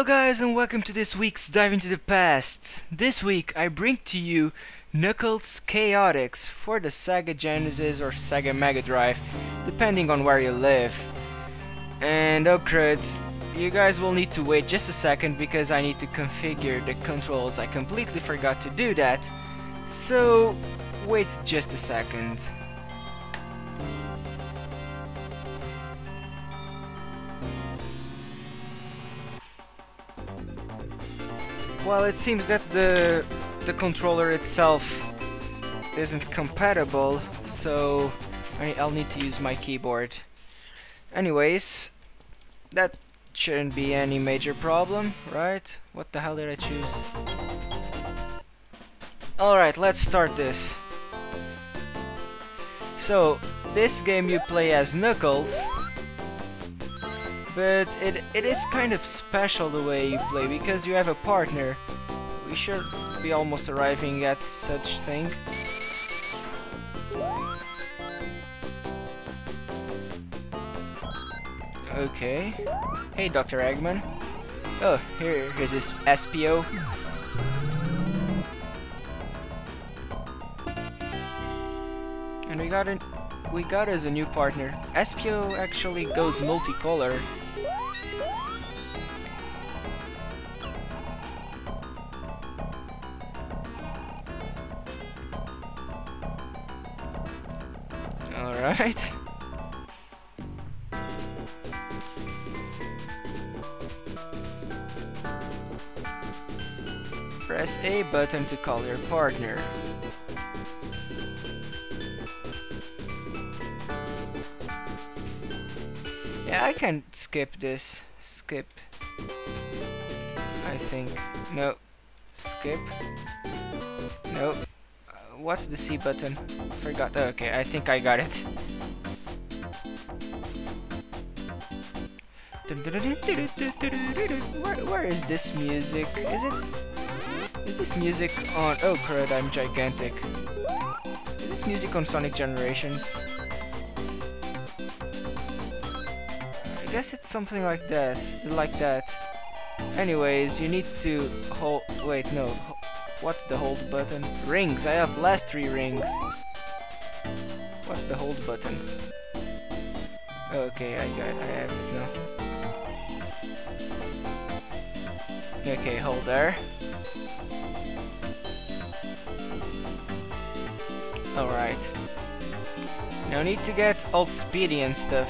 Hello guys and welcome to this week's Dive into the Past. This week I bring to you Knuckles Chaotix for the Sega Genesis or Sega Mega Drive, depending on where you live. And oh crud, you guys will need to wait just a second because I need to configure the controls. I completely forgot to do that. So wait just a second. Well, it seems that the the controller itself isn't compatible, so I'll need to use my keyboard. Anyways, that shouldn't be any major problem, right? What the hell did I choose? Alright, let's start this. So, this game you play as Knuckles, but it, it is kind of special the way you play because you have a partner. We should be almost arriving at such thing. Okay. Hey, Dr. Eggman. Oh, here's this Espio. And we got an we got as a new partner. Espio actually goes multicolor. Alright. Press A button to call your partner. Yeah, I can skip this. Skip. I think. No. Skip. Nope. What's the C button? Forgot. Okay, I think I got it. Where, where is this music? Is it is this music on... Oh crud, I'm gigantic. Is this music on Sonic Generations? I guess it's something like this, like that. Anyways, you need to hold... Wait, no. What's the hold button? Rings! I have last three rings. What's the hold button? Okay, I got I have it now. Okay, hold there. Alright. No need to get all speedy and stuff.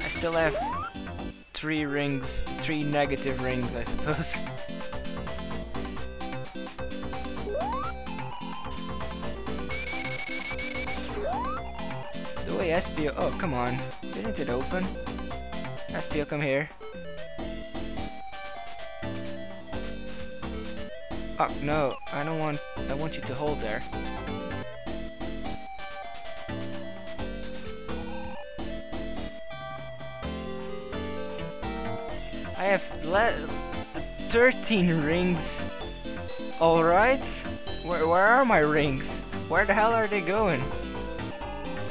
I still have three rings, three negative rings, I suppose. the way Espio, oh come on, didn't it open? Espio, come here. Oh no, I don't want, I want you to hold there. I have 13 rings. Alright. Where, where are my rings? Where the hell are they going?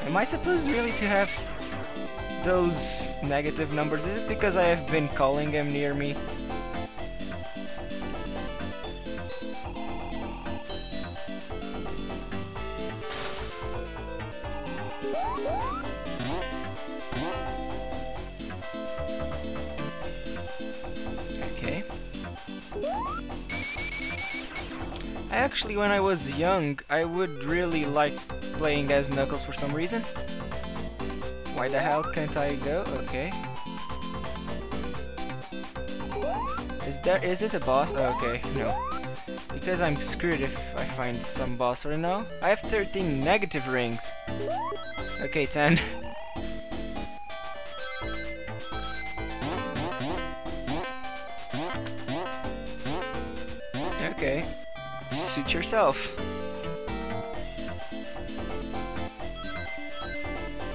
Am I supposed really to have those negative numbers? Is it because I have been calling them near me? Actually, when I was young, I would really like playing as Knuckles for some reason. Why the hell can't I go? Okay. Is there, is it a boss? Oh, okay, no. Because I'm screwed if I find some boss right now. I have 13 negative rings. Okay, 10. Okay suit yourself.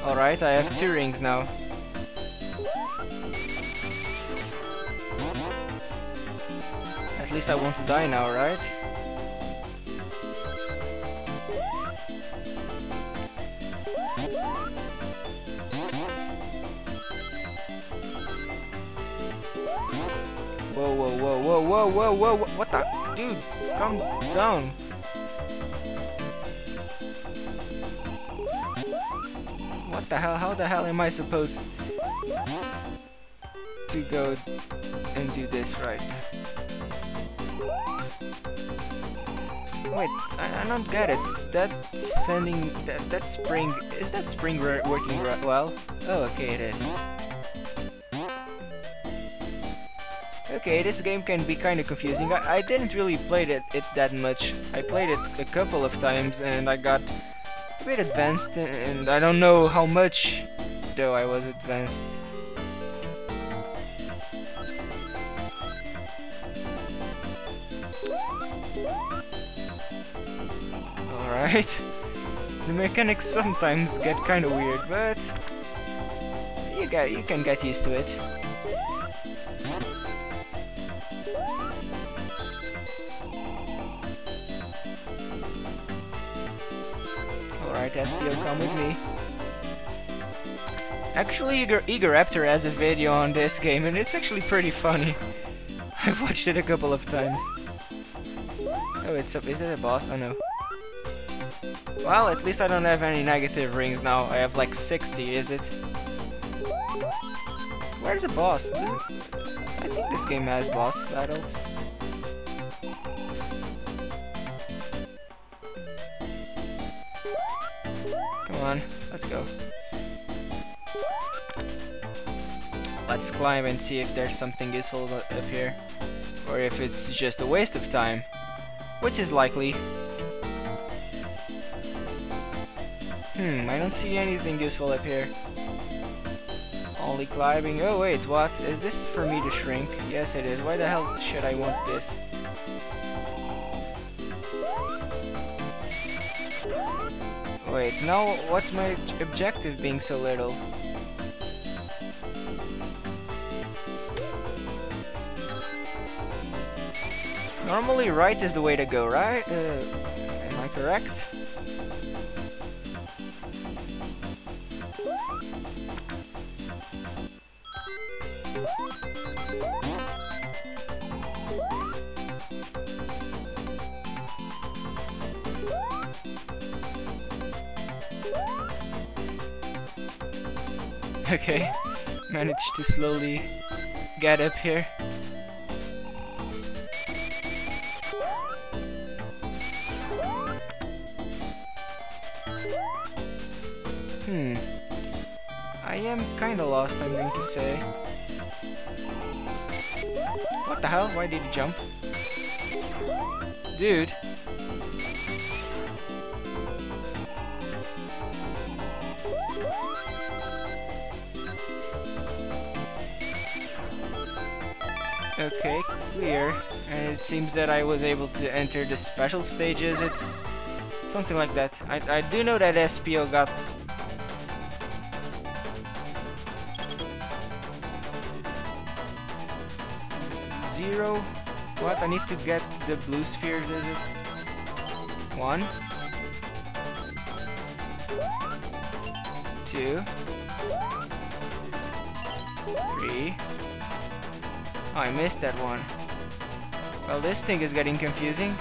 Alright, I have two rings now. At least I won't die now, right? Whoa, whoa, whoa, whoa, whoa, whoa, whoa, what the? Dude, calm down. What the hell? How the hell am I supposed to go and do this right? Wait, I, I don't get it. That sending that that spring is that spring working well? Oh, okay, it is. Okay, this game can be kind of confusing. I, I didn't really play it, it that much. I played it a couple of times and I got a bit advanced and I don't know how much though I was advanced. Alright. The mechanics sometimes get kinda weird, but you get you can get used to it. Alright, Espio, come with me. Actually, Eager Egoraptor has a video on this game, and it's actually pretty funny. I've watched it a couple of times. Oh, it's a, is it a boss? Oh no. Well, at least I don't have any negative rings now. I have like 60, is it? Where's the boss? I think this game has boss battles. On, let's go. Let's climb and see if there's something useful up here. Or if it's just a waste of time. Which is likely. Hmm, I don't see anything useful up here. Only climbing. Oh wait, what? Is this for me to shrink? Yes it is. Why the hell should I want this? Wait, now what's my objective being so little? Normally right is the way to go, right? Uh, am I correct? Okay, managed to slowly get up here. Hmm. I am kinda lost, I'm going to say. What the hell? Why did he jump? Dude. Okay, clear. And it seems that I was able to enter the special stage, is it? Something like that. I, I do know that Espio got... Zero? What? I need to get the blue spheres, is it? One. Two. Three. Oh, I missed that one. Well, this thing is getting confusing.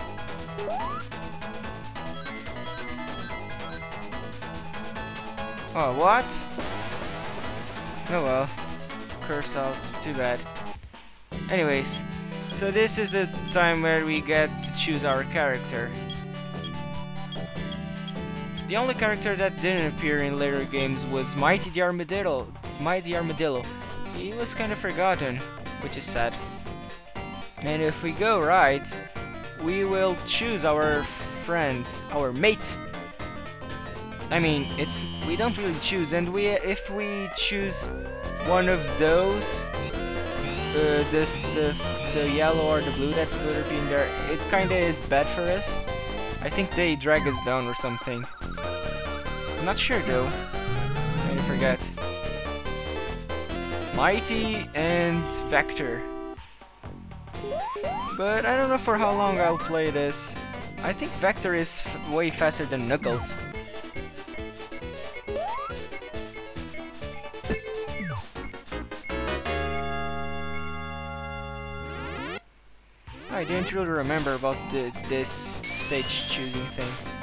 Oh, what? Oh well. Curse out. Too bad. Anyways, so this is the time where we get to choose our character. The only character that didn't appear in later games was Mighty the Armadillo. Mighty Armadillo. He was kind of forgotten which is sad. And if we go right, we will choose our friend, our mate. I mean, it's we don't really choose, and we if we choose one of those, uh, this the the yellow or the blue that would be in there, it kinda is bad for us. I think they drag us down or something. I'm not sure though. I forget. Mighty and Vector. But I don't know for how long I'll play this. I think Vector is way faster than Knuckles. I didn't really remember about the, this stage choosing thing.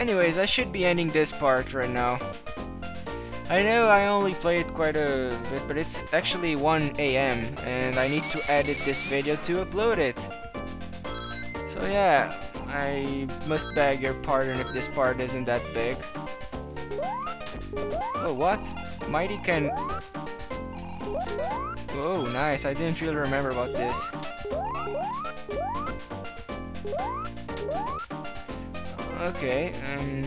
Anyways, I should be ending this part right now. I know I only played quite a bit, but it's actually 1 a.m. and I need to edit this video to upload it. So yeah, I must beg your pardon if this part isn't that big. Oh, what? Mighty can... Oh, nice. I didn't really remember about this. Okay, um...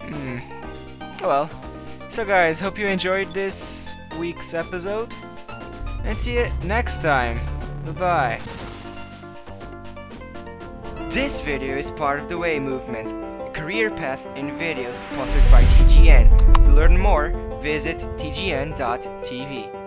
Hmm. Oh well. So guys, hope you enjoyed this week's episode. And see you next time. Bye-bye. This video is part of the Way Movement, a career path in videos sponsored by TGN. To learn more, visit tgn.tv.